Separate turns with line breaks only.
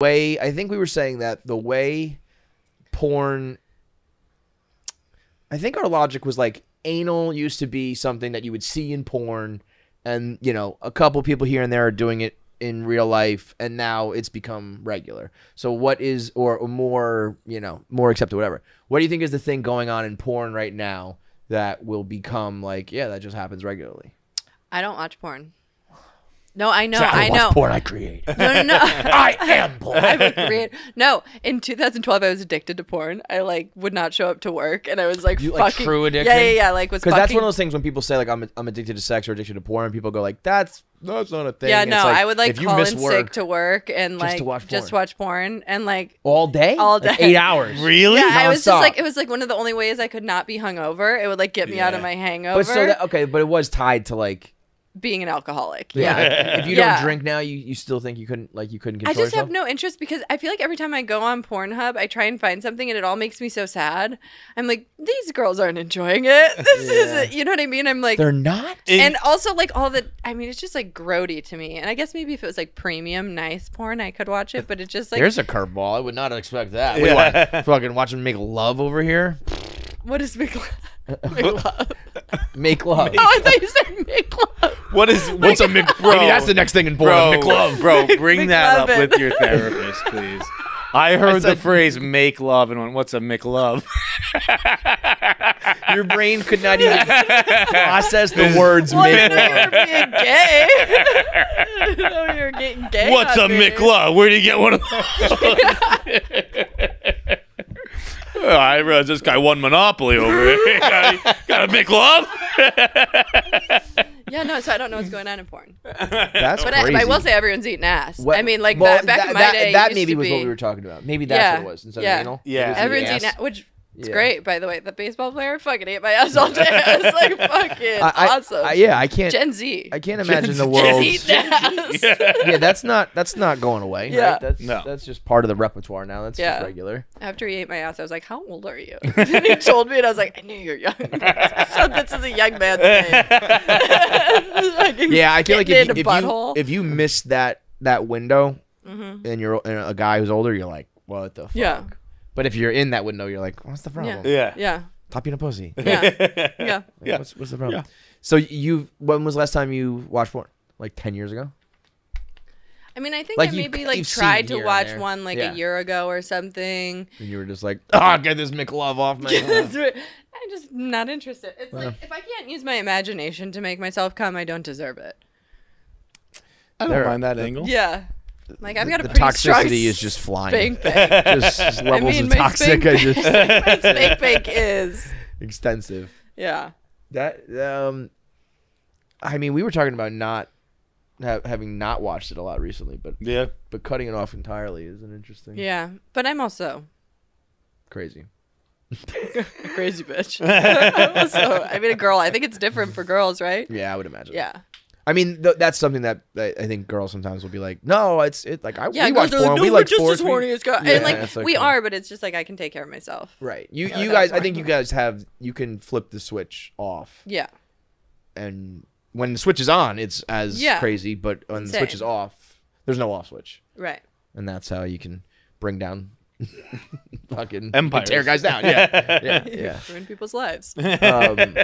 way I think we were saying that the way porn I think our logic was like anal used to be something that you would see in porn and you know a couple people here and there are doing it in real life and now it's become regular. So what is or, or more, you know, more accepted whatever. What do you think is the thing going on in porn right now that will become like yeah, that just happens regularly?
I don't watch porn. No, I know,
So
I know.
porn I create.
No, no, no.
I am porn.
I would create. No, in 2012, I was addicted to porn. I like would not show up to work, and I was like
You, like, true addiction?
yeah, yeah. yeah. Like was
Because that's one of those things when people say like I'm I'm addicted to sex or addicted to porn, and people go like that's that's not a thing.
yeah,
It's
no,
like,
I would like
if you
call
miss
in
work
sick to work and
just
like
to watch
just watch porn and like
all day,
all
Like,
day.
eight hours.
Really?
yeah, I was just like it was like one of the only ways I could not be hungover. It would like get me out of my hangover.
But so that, okay, but it was tied to like
being an alcoholic.
yeah.
Yeah.
if you
Yeah.
don't drink now, you, you still think you couldn't like you couldn't
I just
yourself.
have no interest because I feel like every time I go on Pornhub, I try and find something and it all makes me so sad. I'm like, these girls aren't enjoying it. This
Yeah.
is, you know what I mean? I'm like,
They're not.
and also like all the, I mean, it's just like grody to me. And I guess maybe if it was like premium, nice porn, I could watch it. But it just like,
There's a curveball. I would not expect that.
Yeah.
We want fucking watch them make love over here.
what is make love? Make love?
Make love.
Oh, I thought you said make love.
what is what's a Mc, bro?
Maybe that's the next thing in porn.
bro,
Make love.
bro, bring that up
McLovin.
with your therapist, please. I heard the
said-
phrase "make love" and went, "What's a McLove?"
Your brain could not even process the words
Well, I
make
didn't know you
love.
were being gay. I didn't know you were getting gay.
What's a
on me.
McLove? Where do you get one of those? Oh, I realize this guy won Monopoly over here. got, got a love.
Yeah, no, so I don't know what's going on in porn.
That's
But I,
crazy.
but I will say everyone's eating ass.
What-
I mean, like
well,
back, back
that,
in my
that,
day,
that
used
maybe
to
was what we were talking about. Maybe that's
Yeah,
what it was instead
yeah.
of anal.
Yeah.
It was the
Everyone's
ass.
eating ass, which is
Yeah.
great, by the way. The baseball player fucking ate my ass all day. It's like fucking
I, I,
awesome.
I, yeah, I can't.
Gen Z.
I can't imagine the world.
Eating ass.
yeah, that's not that's not going away.
Yeah.
right? that's
No.
that's just part of the repertoire now. That's
Yeah.
just regular.
After he ate my ass, I was like, "How old are you?" and he told me, and I was like, "I knew you're young." so this is a young man's name.
Yeah, I feel like if, you,
into
if you if you miss that that window
Mhm.
and you're and a guy who's older, you're like, what the fuck?
Yeah.
But if you're in that window, you're like, what's the problem?
Yeah.
Yeah,
Stop being a pussy.
yeah, yeah.
Like,
Yeah.
What's, what's the problem?
Yeah.
So you, when was the last time you watched porn? Like ten years ago?
I mean, I think
Like
I maybe like
you've
tried to watch
there.
one like
Yeah.
a year ago or something.
And you were just like, ah, get this McLove off my.
I'm just not interested. It's like if I can't use my imagination to make myself come, I don't deserve it.
I don't
There-
mind that angle.
Yeah, like I've got a
the
pretty strong
toxicity is just flying.
spank bank.
just, just levels
mean,
of
my
toxic.
spank
I just
my spank bank is
extensive.
yeah.
That um, I mean, we were talking about not ha- having not watched it a lot recently, but
Yeah.
but cutting it off entirely is an interesting,
Yeah, but I'm also
crazy.
crazy bitch. I'm also, I mean, a girl. I think it's different for girls, right?
Yeah, I would imagine.
Yeah.
I mean, th- that's something that I I think girls sometimes will be like, no, it's it like I
Yeah,
we
girls
watch
are like,
porn,
no,
we like
just
sports,
as horny as guys.
Yeah,
and like,
it's like,
we
come
are, but it's just like I can take care of myself.
Right. You
No,
you guys, I think you guys have you can flip the switch off,
Yeah.
and when the switch is on, it's as
Yeah.
crazy. But when the switch is off, there's no off switch,
Right.
and that's how you can bring down fucking
Empires.
tear guys down. Yeah, yeah, yeah.
Ruin people's lives.
Um,